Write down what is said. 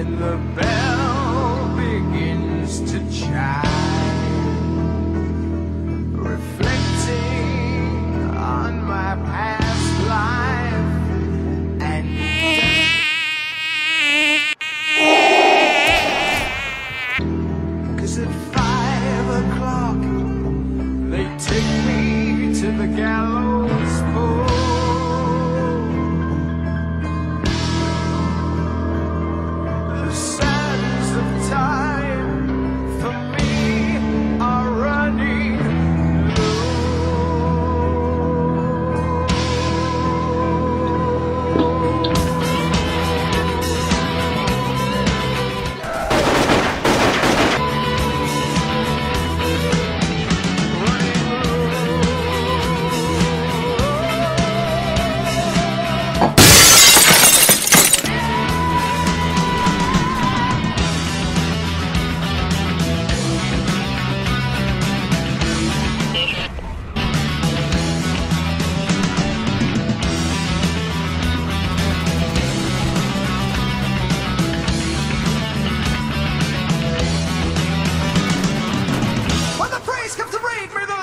And the bell begins to chime, reflecting on my past life and raid. for the